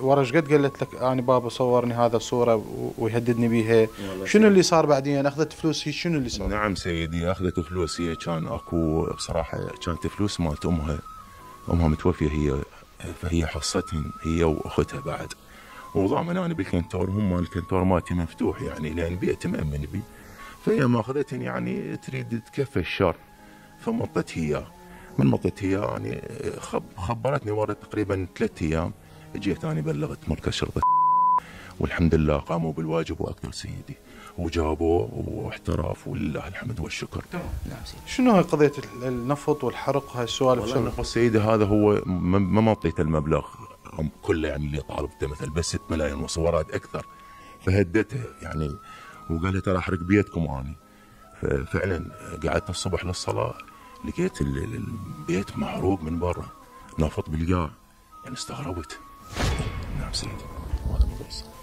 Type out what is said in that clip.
ورقد قالت لك أنا بابا صورني هذا صوره ويهددني بيها. شنو اللي صار بعدين؟ أخذت فلوس هي شنو اللي صار؟ نعم سيدي أخذت فلوس هي. كان أكو بصراحة كانت فلوس مالت أمها. أمها متوفية هي فهي حصتهن هي وأختها بعد. وضامن أنا بالكنتور هم الكنتور مالتي مفتوح يعني لأن بيت مأمن بي. فهي ماخذتهن يعني تريد تكفي الشر. فمطته هي. من مطت هي يعني خب خبرتني ورا تقريبا ثلاث أيام. جيت أنا بلغت. مركز شرطة. والحمد لله. قاموا بالواجب وأكثر سيدي. وجابوه واحتراف ولله الحمد والشكر. نعم شنو هاي قضية النفط والحرق؟ وهاي السوالف والله النفط سيدي هذا هو ما ما معطيته المبلغ. كله يعني اللي طالبته مثل بس 6 ملايين وصورات أكثر. فهدته يعني وقال لي ترى أحرق بيتكم أني. ففعلا قعدت الصبح للصلاة. لقيت البيت محروق من برا. نافط بالقاع. يعني استغربت. نعم سيدي هذا